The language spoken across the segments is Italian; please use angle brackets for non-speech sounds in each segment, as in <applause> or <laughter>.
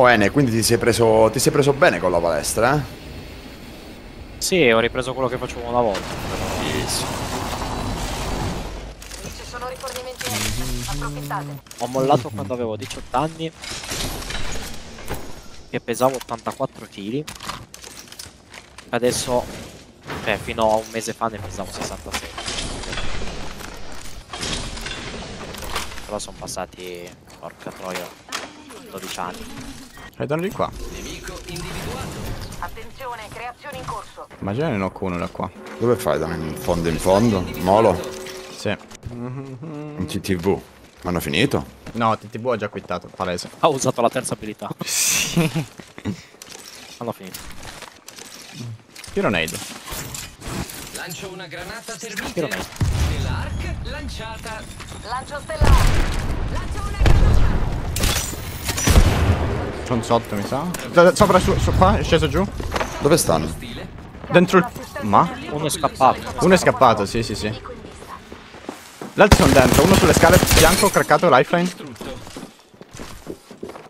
Oh Ene, quindi ti sei, preso, ti sei preso bene con la palestra, eh? Sì, ho ripreso quello che facevo una volta. Yes. Ci sono rifornimenti extra. Approfittate. Ho mollato quando avevo 18 anni e pesavo 84 kg. Adesso, beh, fino a un mese fa ne pesavo 66. Però sono passati, porca troia, 12 anni. Vedono di qua. Attenzione, creazione in corso. Immagina ne knocco uno da qua. Dove fai? Da in fondo in fondo? Molo? Sì. In TTV. Hanno finito? No, TTV ha già quittato, palese. Ha usato la terza abilità. <laughs> Sì. Hanno finito. Tiro nade. Lancio una granata termite. Tiro nade. Nell'arc lanciata. Lancio stellare. Lancio una granata. Sono sotto, mi sa. Sopra, su, su qua, è sceso giù. Dove stanno? Dentro il... Ma? Uno è scappato. Uno è scappato, sì, sì, sì. L'altro sono dentro, uno sulle scale, bianco, craccato, lifeline.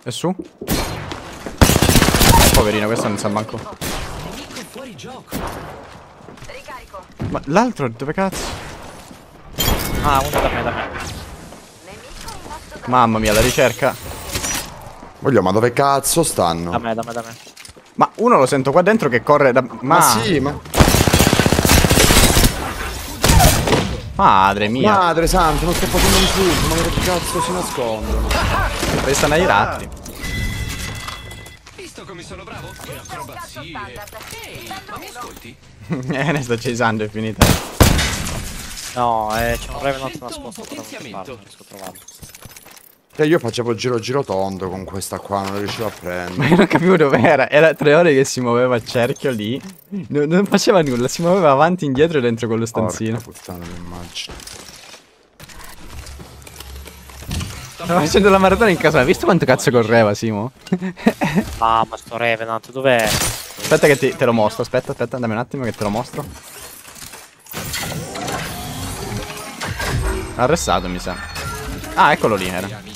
E su? Poverino, questo non sa manco. Nemico fuori gioco. Ricarico. Ma l'altro, dove cazzo? Ah, uno da me, da me. Mamma mia, la ricerca. Voglio, ma dove cazzo stanno? Da me, da me, da me. Ma uno lo sento qua dentro che corre da... Ma, Ma sì, ma... Madre mia. Madre santa, non sto facendo un turno, ma dove cazzo si nascondono? Dove stanno i ratti? Visto come sono bravo? Un acrobazie. Ehi, ma mi ascolti? eh, ne sto cisando, è finita. No, eh, c'è un Revenant nascosto, so potenziamento. non riesco a trovarlo. Cioè io facevo il giro giro tondo con questa qua, non riuscivo a prendere. Ma io non capivo dov'era. Era tre ore che si muoveva a cerchio lì. Non, non faceva nulla, si muoveva avanti e indietro dentro quello stanzino. Porca puttana l'immagine. Stava facendo la maratona in casa. Hai visto quanto cazzo correva, Simo? <laughs> Ah, ma sto Revenant, dov'è? Aspetta che ti- te lo mostro. Aspetta, aspetta, dammi un attimo che te lo mostro. Arrestato, mi sa. Ah, eccolo lì, era.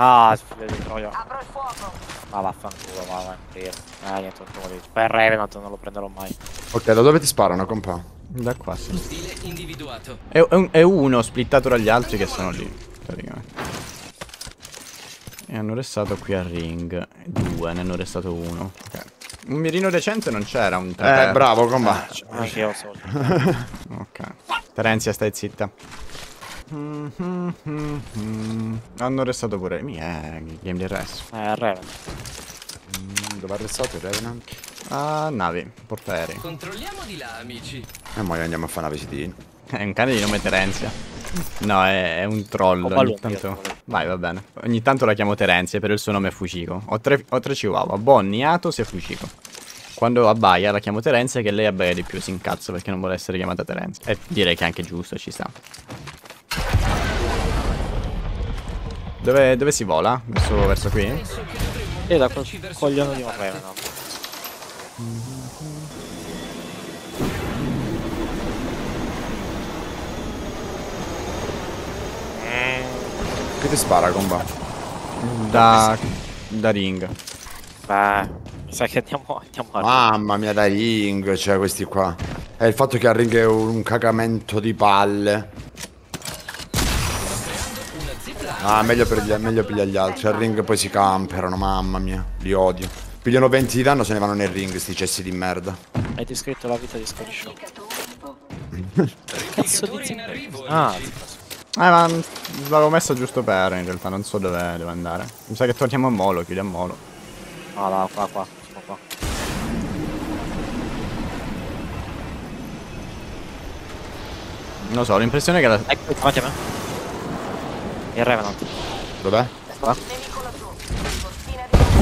Ah, figlio di troia. Apro il fuoco. Ma vaffanculo, va, va, morire. Ah, niente, non lì. Per Revenant non lo prenderò mai. Ok, da dove ti sparano, compa? Da qua, sì. Stile individuato. È, è un- è uno splittato dagli altri che sono lì, praticamente. E hanno restato qui a ring. Due, ne hanno restato uno. Ok. Un mirino decente non c'era, un 3 Eh, bravo, compa. Anche io so. <laughs> Ok. Terenzia, stai zitta. Hanno restato pure. Mia, game di res. Eh, Revenant. Mm, Dove ha arrestato il Revenant? Ah, navi, portaerei. Controlliamo di là, amici. E magari andiamo a fare una visitina. È un cane di nome Terenzia. No, è, è un troll. Ho Ogni tanto... Vai, va bene. Ogni tanto la chiamo Terenzia per il suo nome è Fucico. Ho tre, ho tre chihuahua. Bonnie, Atos e Fucico. Quando abbaia la chiamo Terenzia che lei abbaia di più, si incazzo perché non vuole essere chiamata Terenzia. E direi che è anche giusto, ci sta. Dove, dove si vola? Verso, verso qui? E da quel coglione di un Revenant. Che ti spara, compa? Da, da ring. Beh, mi sa che andiamo, andiamo a... Mamma mia, dai ring, cioè questi qua. È il fatto che al ring è un cagamento di palle. Ah, meglio, per gli, meglio pigliare gli altri. Al ring poi si camperano, mamma mia. Li odio. Pigliano 20 di danno, se ne vanno nel ring, sti cessi di merda. Hai descritto la vita di Scorisciò. Riplicatore in arrivo. Ah, Eh, ma mm, l'avevo messo giusto per, in realtà, non so dove deve andare. Mi sa che torniamo a Molo, chiudiamo Molo. ah, là, qua, qua. Non lo so, ho l'impressione che la... Ecco, davanti a me. Il Revenant. Dov'è? Qua.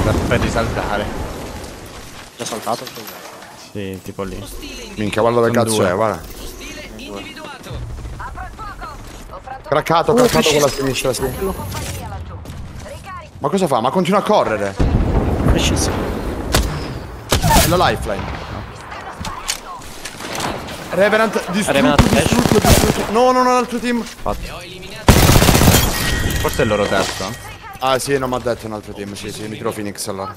Cortina di risaltare. Già saltato Sì, tipo lì. Minchia, guarda dove cazzo due. è, guarda. Craccato, craccato con la sinistra, sì. Ma cosa fa? Ma continua a correre. È la lifeline. Revenant distrutto, Revenant flash. distrutto, distrutto. No, no, no, l'altro team. Forse è il loro terzo. Ah sì, non mi ha detto un altro team, sì, sì, mi tiro Phoenix allora.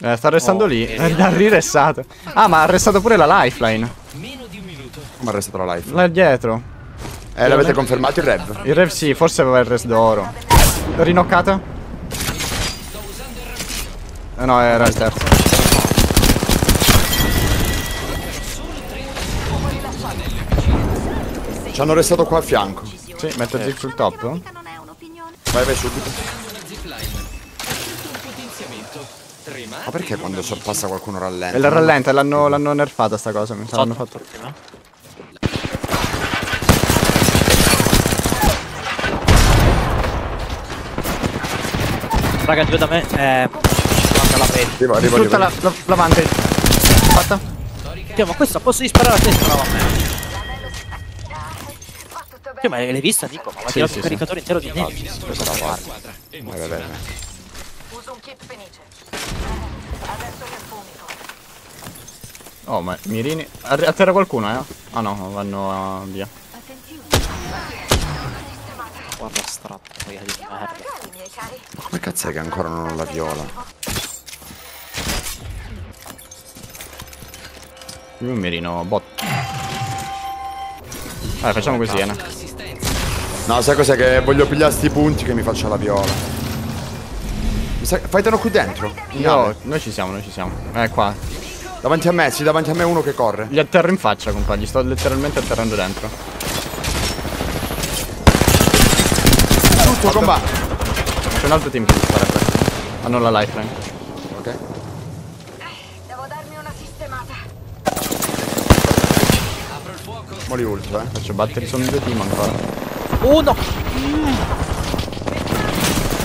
Eh, sta restando Oh, lì. eh. Eh, Ha riressato. Ah, ma ha arrestato pure la lifeline. Meno di un minuto. Come ha restato la life? Là dietro. Eh, l'avete confermato il rev? Il rev sì, forse aveva il res d'oro. Rinoccata? Eh no, era il terzo. Ci hanno restato qua a fianco. Sì, metto zip sul top. Vai, vai subito. Ma perché quando sorpassa qualcuno rallenta? E la rallenta, l'hanno l'hanno nerfata sta cosa, mi sa l'hanno fatto. Raga, due da me. Eh. Manca la pelle. Arrivo, arrivo, Tutta la, la, l'avante. Fatta? Dio, ma questo posso disparare a testa bravo Dio, ma l'hai vista, Nico? Ma ha Sì, tirato sì, un sì. caricatore intero di Nemesis. Cosa da fare? Squadra. Vai, vai, vai. Uso un kit finice. Adesso che fumico. Oh, ma mirini. A terra qualcuno, eh? Ah no, vanno uh, via. Guarda stratto, poi di merda. Ma come cazzo è che ancora non ho la viola? Io un mirino bot. Vabbè, facciamo così, eh. No, sai cos'è? Che voglio pigliare sti punti che mi faccia la viola. Mi sa... Fightano qui dentro. nave. noi ci siamo, noi ci siamo. Eh, qua. Davanti a me, sì, davanti a me uno che corre. Gli atterro in faccia, compagni. Sto letteralmente atterrando dentro. Tutto comba. C'è un altro team che questo. Hanno la lifeline. Ok. Devo darmi una sistemata. Apro il fuoco. Mori ultimo, eh. Faccio battere, sono due team ancora. Uno!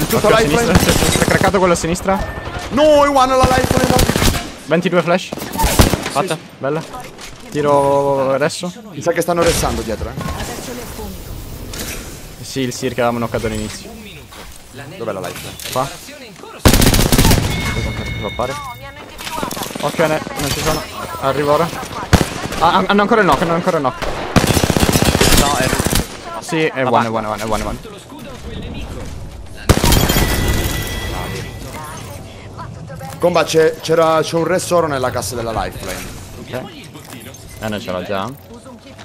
Tutto Occhio a lifeline. sinistra, si è craccato quello a sinistra. No, I one la lifeline. no. 22 flash. Fatta? Bella. Tiro adesso. Mi sa che stanno restando dietro, eh. Sì, il Sir che avevamo knoccato all'inizio. Dov'è la lifeline? Qua. Può fare? Mi hanno individuata. Ok, ne- non ci sono. Arrivo ora. Ah, han- hanno ancora il knock, hanno ancora il knock. No, è. Sì, è buono, è buono, è buono, è buono. Comba, c'è, c'era, c'è un restoro nella cassa della lifeline. Bottino. Eh, noi ce l'ho già. Uso un kit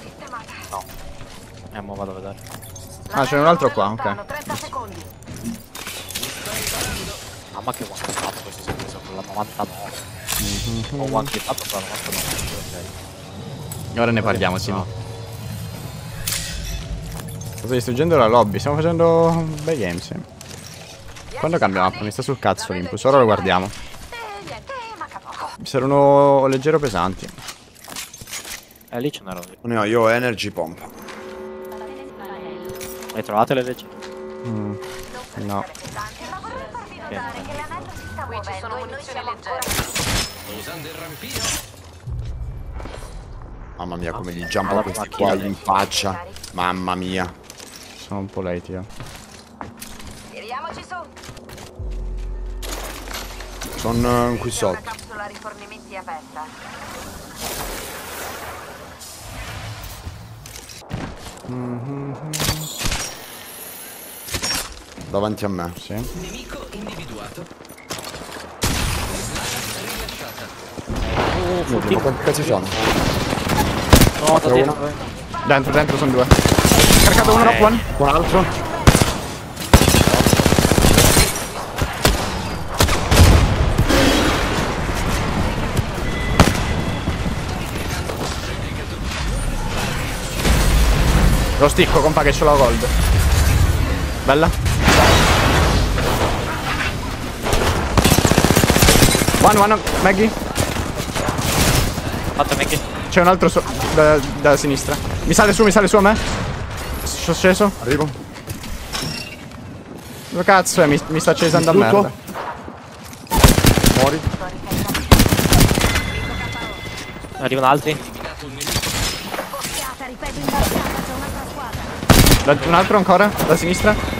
sistemata. Eh, mo vado a vedere. Ah, c'è un altro qua, ok. 30 secondi. Mamma che one fatto questo si è preso con la 99. Ho one fatto con la 99. Ora ne parliamo, Simo. Sto distruggendo la lobby, stiamo facendo bei game, sì. Quando cambia mappa? Mi sta sul cazzo l'Impulse, ora lo guardiamo. Mi servono leggero pesanti. Eh, lì n'ero. Non ne ho, io ho energy pomp. Hai trovate le leggi? Mm, no. Usando il rampino. Mamma mia, come gli jumpa questi qua in faccia. Mamma mia. Sono un po' late io. Tiriamoci su. Sono qui C'è una sotto. capsula rifornimenti aperta. Davanti a me. Sì. Nemico individuato. Ma quanti cazzo sono? No. Dentro, dentro sono due. Caricato uno, knock one. Un altro? Lo sticco, compa, che ce l'ho gold. Bella. One, one, Maggie. Fatto Mickey. C'è un altro so- da, da sinistra. Mi sale su, mi sale su a me. Sono sceso. Arrivo. Dove cazzo è? Mi, mi sta accesando a merda. Muori. Arrivano altri. Boschiata, ripeto, imboscata, c'è un'altra squadra. Da- un altro ancora? Da sinistra? Fatto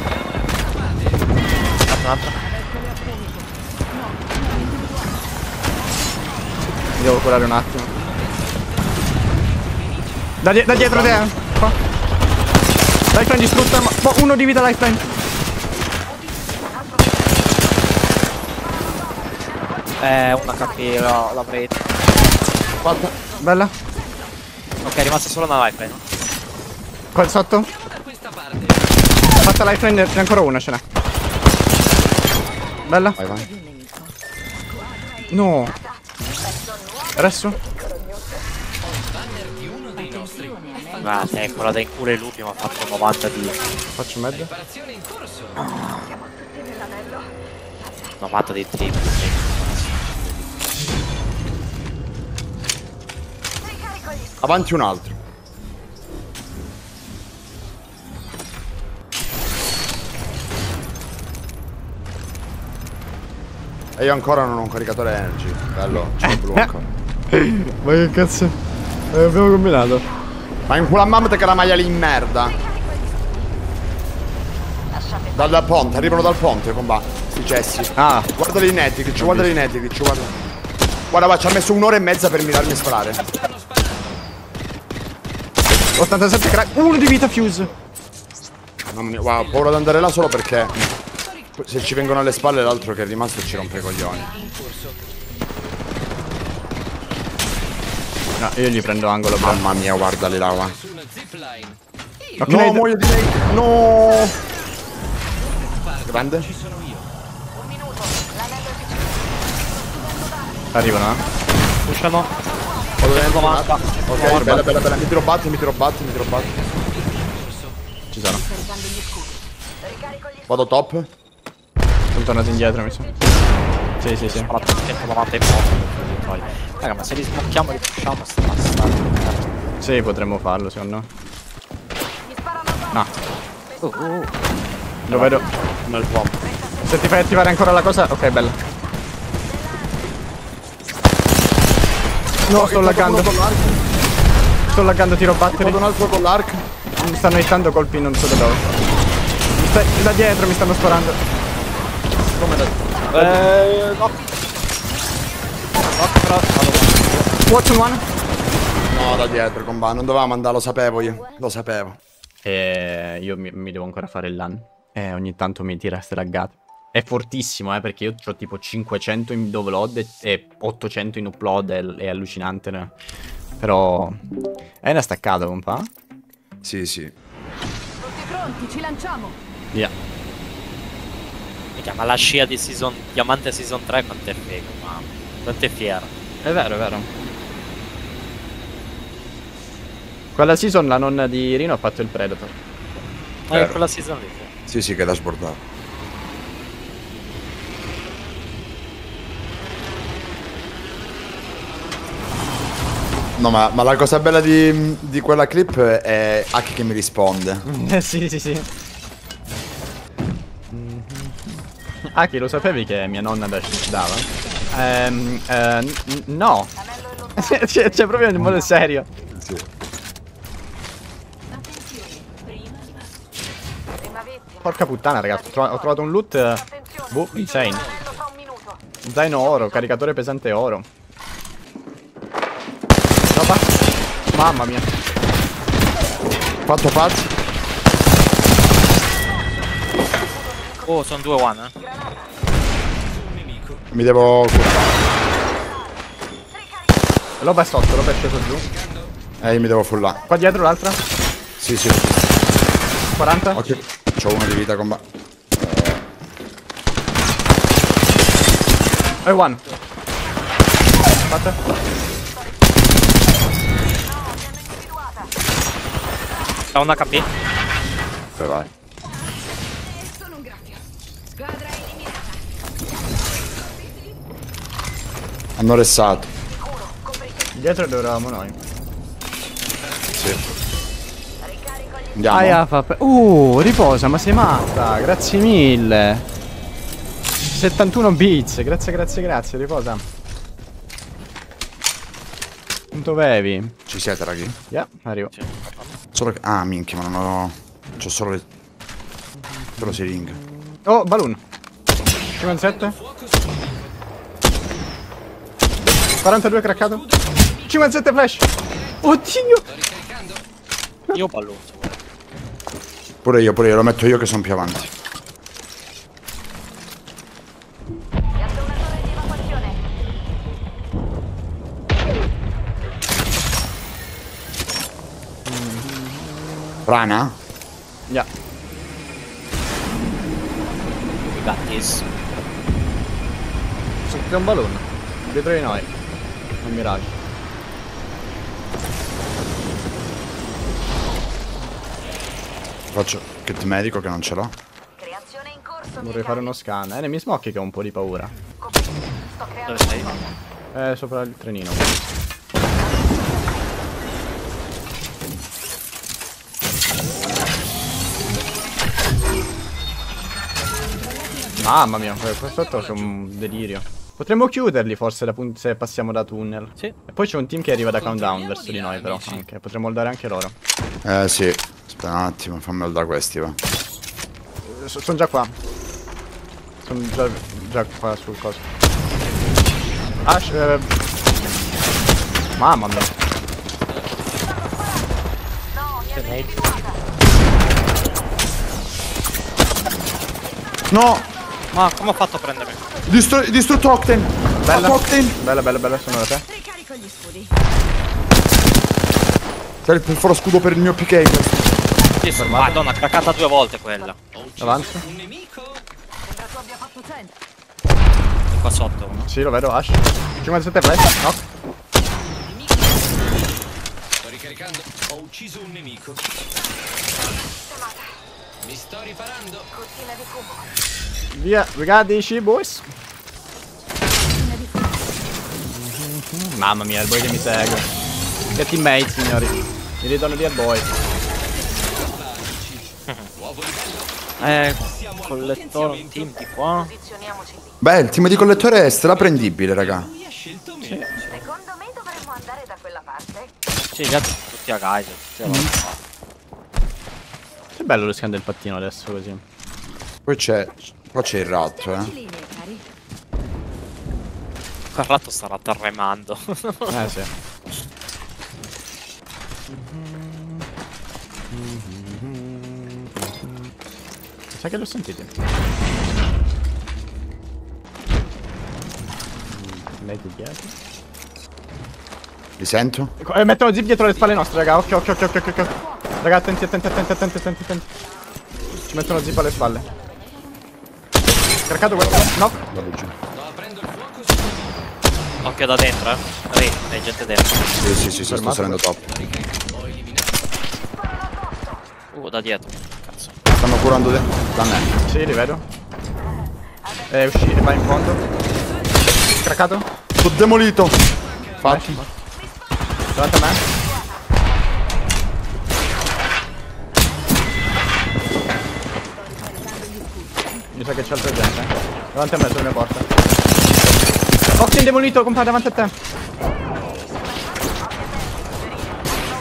un altro. Mi devo curare un attimo. Da, die- da dietro te. Qua. Lifeline distrutta, ma boh, uno di vita lifeline. Eh, una HP la- l'avrei. Guarda. Bella. Ok, è rimasta solo una lifeline. Qua sotto. Fatta lifeline, ne ancora una ce n'è. Bella. Vai, vai. No. Adesso? Ah, eh, quella dei culo e lupi ha fatto 90 di. Faccio med. Preparazione in corso. 90 di trip. Avanti un altro. E io ancora non ho un caricatore energy. Bello, c'è il blu ancora. <laughs> Ma che cazzo? Eh, abbiamo combinato. Ma in culo a mamma te che la maglia lì in merda. Dal, dal ponte, arrivano dal ponte, comba. Sti cessi. Ah, Guarda lì Netflix, guarda lì Netflix, guarda. Guarda, va, ci ha messo un'ora e mezza per mirarmi a sparare. 87 crack. Uno di vita fuse. Mamma mia, wow, ho paura di andare là solo perché se ci vengono alle spalle l'altro che è rimasto ci rompe i coglioni. No, io gli prendo angolo, bro. Mamma mia, guarda lì là, va. Su una zipline. Ok, No, muoio di lei. No. Grande? Arrivano, eh. Pushano. Vado dentro, 90. Ok, bella, bella, bella. Mi tiro batti, mi tiro batti, mi tiro batti. Ci sono. Vado top. Sono tornato indietro, mi sa. Sì, sì, sì. Sparato 190 in moto. Raga, ma se li smocchiamo li pushiamo sta bastardo. Sì, potremmo farlo, secondo me. No, Uh, uh, lo vedo. nel bomb. Se ti fai attivare ancora la cosa... Ok, bella. No, sto laggando. Sto laggando, tiro battery. Vado un altro con l'arc. Mi stanno hittando colpi non so da dove. Mi sta- da dietro mi stanno sparando. Come da... Eh, no. No, però. Vado. Watch on one. No, da dietro, comba. Non dovevamo andare, lo sapevo io. Lo sapevo. E io mi, mi devo ancora fare il LAN. E ogni tanto mi tira ste laggate. È fortissimo, eh, perché io ho tipo 500 in download e, e 800 in upload. È, è allucinante, no? Però... È una staccata, compa. Sì, sì. Tutti pronti, ci lanciamo. Via. Minchia, ma la scia di season. Diamante season 3 quanto è figo, mamma. Quanto è fiera. È vero, è vero. Quella season la nonna di Rino ha fatto il Predator. Eh, Vero. quella season lì. sì. Sì, che è da sbordare. No, ma, ma la cosa bella di, di quella clip è Hack che mi risponde. Eh <laughs> sì, sì, sì. Ah, che lo sapevi che mia nonna dava? Ehm, eh, n- no. <laughs> C'è, c'è proprio in modo serio. Sì. Porca puttana, ragazzi. Ho, tro- ho trovato un loot. Boh, insane. Zaino oro, caricatore pesante oro. Roba. Mamma mia. Fatto pazzo. Oh, sono due one, eh. Mi devo curare. Roba è sotto, roba è sceso giù. Eh, io mi devo fullare. Qua dietro l'altra. Sì, sì. 40. Ok. C'ho uno di vita comba. E one. Fatta. Ha una HP. Ok, vai. Hanno ressato. Dietro dove eravamo noi. Sì. Andiamo. Aia, fa Uh, riposa, ma sei matta. Grazie mille. 71 bits. Grazie, grazie, grazie. Riposa. Quanto bevi? Ci siete, raghi? Yeah, arrivo. Solo che... Ah, minchia, ma non ho... C'ho solo le... Solo siringhe. Oh, balloon. 57. 42 craccato. 57 flash. Oddio. Io vuoi. Pure io, pure io, lo metto io che sono più avanti. Piazza una torre di evacuazione. Rana? Yeah. We got this. C'è un balloon. Dietro di noi. Un miraggio. Faccio kit medico che non ce l'ho. Creazione in corso. Vorrei fare uno scan. Eh, nemi smocchi che ho un po' di paura. Sto creando Dove sei? Eh, sopra il trenino. Mamma mia, que- qua sotto c'è un delirio. Potremmo chiuderli forse se passiamo da tunnel. Sì. E poi c'è un team che arriva da countdown verso di noi però anche. Potremmo holdare anche loro. Eh sì. Aspetta un attimo, fammelo da questi, va. sono già qua. Sono già, già qua sul coso. Ash, eh... Mamma mia. No, lei-! Ma come ho fatto a prendermi? Distru- distrutto Octane! Bella. Octane! Bella, bella, bella, sono da te. Ricarico gli scudi. Sei il foro scudo per il mio PK questo. Sì, sì. Madonna, craccata due volte quella. Avanti. Un nemico. Sembra tu abbia fatto 100. Qua sotto uno. Sì, lo vedo, Ash. 57 flash, no? Sto ricaricando. Ho ucciso un nemico. Mi sto riparando. Cortina di fumo. Via, shit, boys. Mamma mia, il boy che mi segue. Che teammate, signori. Mi ritorno via boy. <laughs> Eh, collettore un team di qua. Beh, il team di collettore è straprendibile, raga. Secondo me dovremmo andare da quella parte. Sì, altri tutti a geyser. Tutti a Mm. Bello lo scan del pattino adesso così. Poi c'è. Qua c'è il ratto, eh. Quel ratto starà tremando. <laughs> Eh sì. Sai che l'ho sentito? Metti dietro. Li sento? Eh, mettono zip dietro le spalle nostre, raga. Occhio, occhio, occhio, occhio, occhio. Raga, attenti, attenti, attenti, attenti, attenti, attenti. Ci mettono zip alle spalle. Craccato questo. No. Vado giù. Occhio da dentro, eh. Lì, c'è gente dentro. Sì, sì, sì, sì sto salendo top. Uh, da dietro. Cazzo. Stanno curando da me. Sì, li vedo. Eh, uscire, va in fondo. Craccato. Sto demolito! Fatti. Davanti a me. Mi sa che c'è altra gente. eh. Davanti a me sulla mia porta. Occhio demolito, compà davanti a te.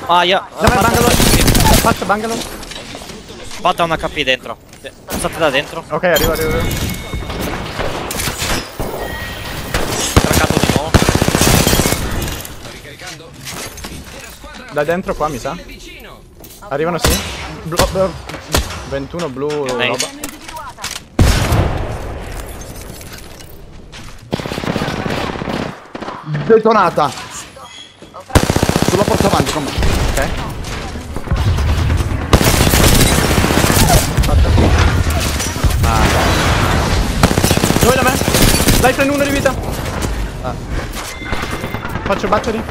Ah, yeah. Da me, bungalow. Faccia bungalow. Fatta una HP dentro. De- Passate da dentro. Ok, arrivo, arrivo. arrivo. Craccato di nuovo. Da dentro qua mi sa. Arrivano sì. Blu- blu- 21 blu roba. Detonata! Sulla porta avanti, come? Ok. Dove da me? Dai, prendi uno di vita. Ah. Faccio battery.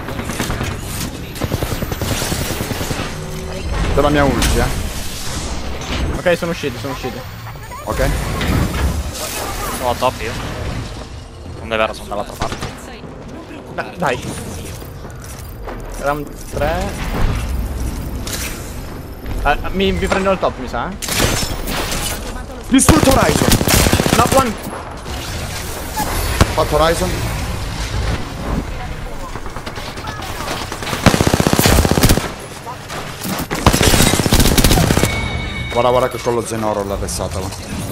Della mia ulti, eh. Ok, sono usciti, sono usciti. Ok? Sono top io. Non è vero, sono dall'altra parte. Da- dai. Round 3. Ah, mi, mi prendo il top, mi sa. eh? Distrutto Horizon! No, one. Fatto Horizon. Guarda, guarda che con lo Zenoro l'ha arrestata là.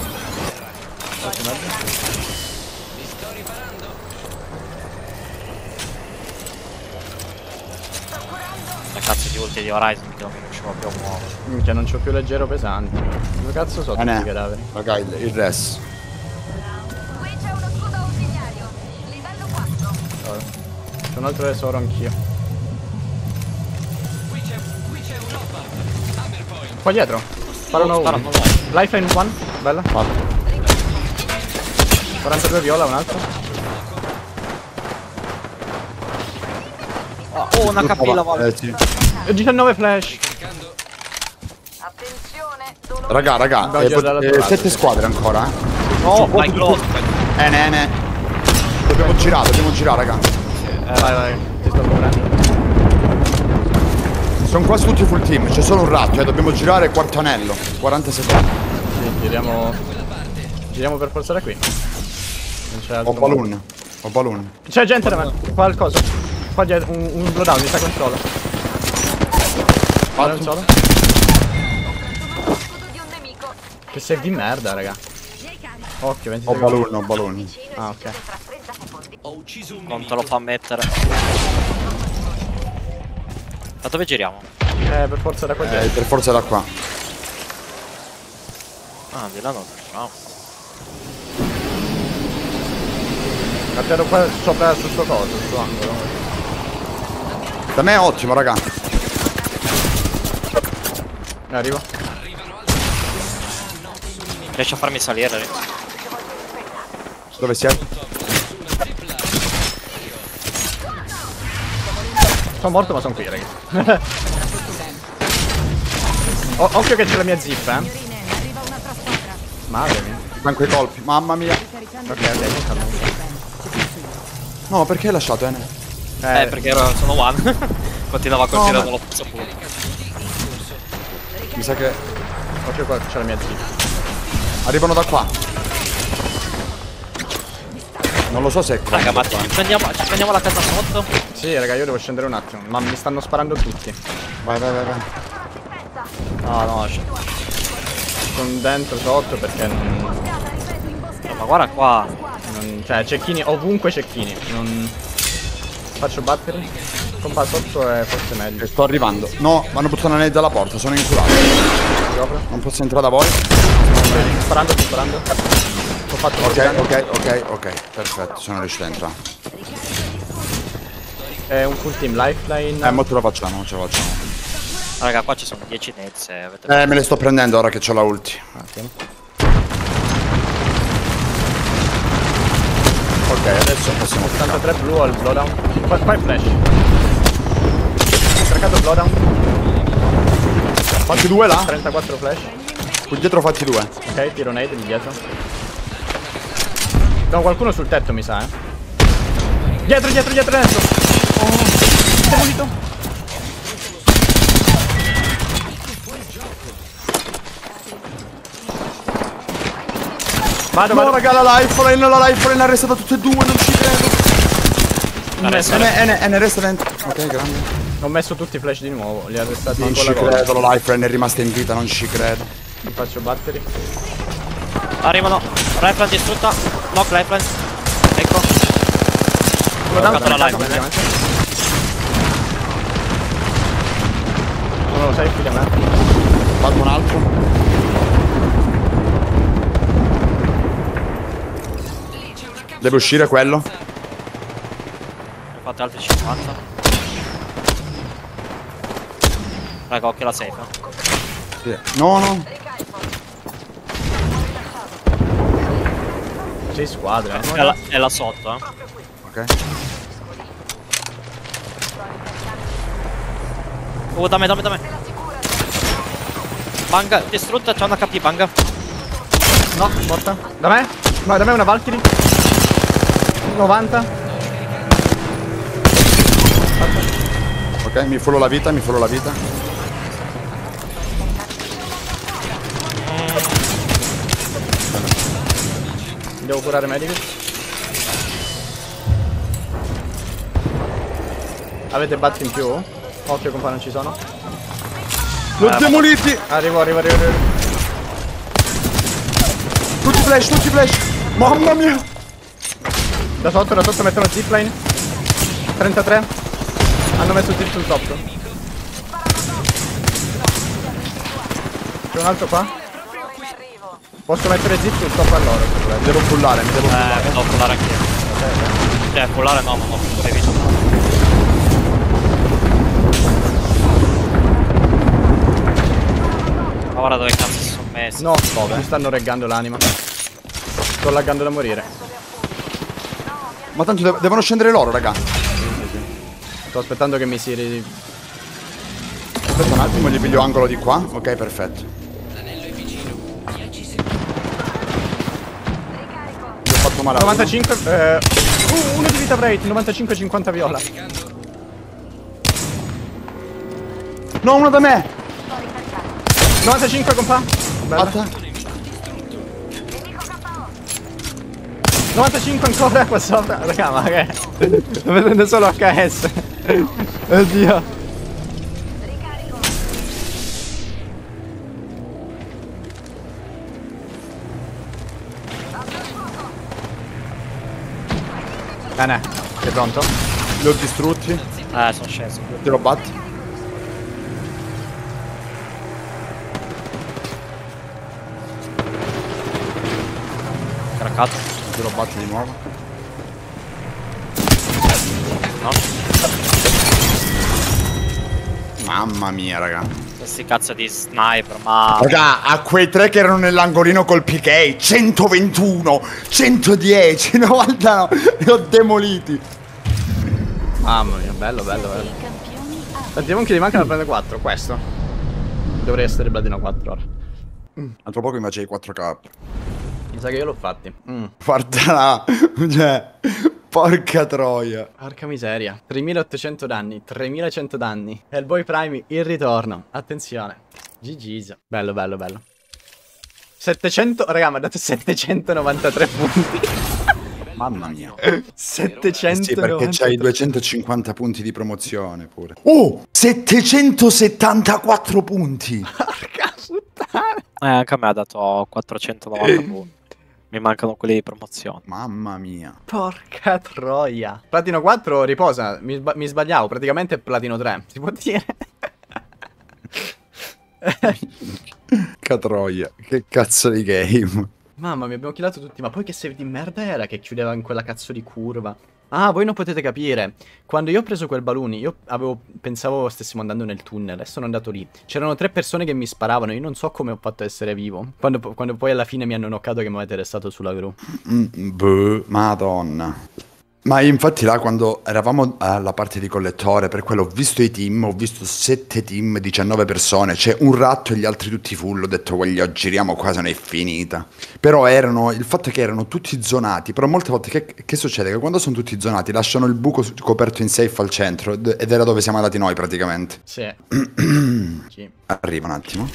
Cazzo di Horizon che non mi riuscivo più a muovere. Minchia, non c'ho più leggero pesante. Dove cazzo sono Eh, tutti i cadaveri? Raga, il, il res. Qui c'è uno scudo ausiliario. Livello 4. Allora, C'è un altro tesoro anch'io. Qui c'è, qui c'è un point. Qua dietro. Sparano Oh, uno. uno. Lifeline 1. Bella. Fatto. 42 viola, un altro. Oh, una capilla Eh, volte. sì. E 19 flash. Caricando. Attenzione, dolore. Raga, raga, eh, pot- eh, sette squadre ancora, eh. Oh my god. Eh, ne, ne. Dobbiamo girare, dobbiamo girare, raga. Vai, vai. Ti sto coprendo. Sono quasi tutti full team, c'è solo un ratto, eh. Dobbiamo girare quarto anello. 40 secondi. Sì, giriamo. Giriamo per forza da qui. Non c'è altro. Ho balloon. Ho balloon. C'è gente da me. Qua dietro. Un, un blowdown, mi sa controllo. Nemico. Che save di merda, raga. Occhio, 20 Ho balloon, ho balloon. Ah, ok. Tra 30 secondi. Ho ucciso un Non te lo fa mettere. Da dove giriamo? Eh, per forza da qua Eh, per forza da qua. Ah, di là non no. Atterro qua sopra su sto coso, su sto angolo. Da me è ottimo, raga. Eh, Arrivo. Riesci a farmi salire? Dove siete? Sono morto ma sono qui, raga. O- occhio che c'è la mia zip, eh. Madre mia. Con quei colpi. Mamma mia. Ok, con calma. No, perché hai lasciato, Ene? Eh, perché ero, sono one. <laughs> Continuava a continuare dallo stesso punto. Mi sa che Occhio qua, c'è la mia zip. arrivano da qua. Non lo so se è qua. Raga, ma ci prendiamo, ci prendiamo la casa sotto? Sì, raga, io devo scendere un attimo. Ma mi stanno sparando tutti. Vai, vai, vai, vai. No, no, Sono dentro, sotto, perché non... ma guarda qua. non- cioè, cecchini, ovunque cecchini. Non... Faccio battere. Compa sotto è forse meglio. E sto arrivando. No, mi hanno buttato una nade dalla porta, sono inculato. Non posso entrare da voi? Sto sparando, sto sparando. Ho fatto Ok, ok, ok, ok. Perfetto, sono riuscito a entrare. È un full team, lifeline. Eh, mo ce la facciamo, mo ce la facciamo. Raga, qua ci sono 10 nezze. Avete... Eh, me le sto prendendo ora che ho la ulti. Attimo. Ok, adesso possiamo 83 blu al blowdown. Qua, qua è flash. Cercato blowdown. Fatti due là? 34 flash. Qui dietro fatti due. Ok, tiro nade di dietro. No, qualcuno sul tetto mi sa, eh. Dietro, dietro, dietro, dentro. Oh, demolito. Vado, No, vado. raga, la lifeline, la lifeline ha arrestato tutte e due, non ci credo. Ene, Ene, Ene, resta dentro. Ok, grande. Ho messo tutti i flash di nuovo, li ha arrestati Non ci credo, la lifeline è rimasta in vita, non ci credo. Mi faccio battery. Arrivano. Lifeline distrutta. Knock lifeline. Ecco. Ho fatto la sta live, praticamente. Sono safe da me. Vado un altro. Deve uscire quello. Ne ho fatti altri 50. Raga, occhio la safe. Sì. No, no. Sei squadre, eh. È là, è là sotto, eh. Ok. Oh, da me, da me, da me. Banga, distrutta, c'è una HP, banga. No, morta. Da me? No, da me una Valkyrie. 90. Ok, mi follo la vita, mi follo la vita. Devo curare medico. Avete batti in più? Occhio compà non ci sono. L'ho demoliti! Arrivo, arrivo, arrivo, arrivo. Tutti flash, tutti flash! Mamma mia! Da sotto, da sotto mettono zipline 33 Hanno messo zip sul top C'è un altro qua Posso mettere zip sul top allora loro devo pullare, mi devo eh, pullare Eh, mi devo pullare anch'io okay. Cioè, pullare no, ma non potrei visto Ma guarda dove cazzo si sono messi. No, mi stanno reggando l'anima. Sto laggando da morire. Ma tanto dev- devono scendere loro, raga. Sto aspettando che mi si... ri- Aspetta un attimo, gli piglio angolo di qua. Ok, perfetto. L'anello è vicino. 10 secondi. Gli ho fatto male. a uno. 95... Eh... Uh, uno di vita break, 95-50 viola. No, uno da me. 95 compa. Bella. Fatta. 95 ancora <laughs> qua sopra. Raga, ma che... Sto vedendo solo HS. Oddio. Bene, sei pronto? Li ho distrutti. Eh, sono sceso. Te lo batti. Craccato. Te lo batti di nuovo. No? Mamma mia, raga. Questi cazzo di sniper, ma... Raga, a quei tre che erano nell'angolino col PK, 121, 110, 90, li ho demoliti. Mamma mia, bello, bello, bello. Senti, comunque gli mancano da prendere 4, questo. Dovrei essere Bladino 4 ora. Altro poco invece hai 4K. Mi sa che io l'ho fatti. Mm. Guarda là, <laughs> cioè, porca troia. Porca miseria. 3800 danni, 3100 danni. Hellboy Prime, il ritorno. Attenzione. GG's. Bello, bello, bello. 700... Raga, mi ha dato 793 <laughs> punti. Mamma mia. 793 Sì, perché c'hai 250 punti di promozione pure. Oh, 774 punti. Porca puttana. Eh, anche a me ha dato 490 <laughs> punti. Mi mancano quelli di promozione. Mamma mia. Porca troia. Platino 4 riposa. Mi, mi sbagliavo. Praticamente è Platino 3. Si può dire? <laughs> Che troia. Che cazzo di game. Mamma mia, abbiamo killato tutti. Ma poi che save di merda era che chiudeva in quella cazzo di curva? Ah, voi non potete capire. Quando io ho preso quel baluni, io avevo, pensavo stessimo andando nel tunnel e sono andato lì. C'erano tre persone che mi sparavano. Io non so come ho fatto a essere vivo. Quando, quando poi alla fine mi hanno knoccato che mi avete restato sulla gru. Mm, boh, madonna. Ma infatti là quando eravamo alla parte di collettore, per quello ho visto i team, ho visto 7 team, 19 persone, c'è un ratto e gli altri tutti full, ho detto voglio giriamo qua, se ne è finita. Però erano, il fatto è che erano tutti zonati, però molte volte che, che succede? Che quando sono tutti zonati lasciano il buco coperto in safe al centro ed ed era dove siamo andati noi praticamente. Sì. <clears throat> Sì. Arriva un attimo.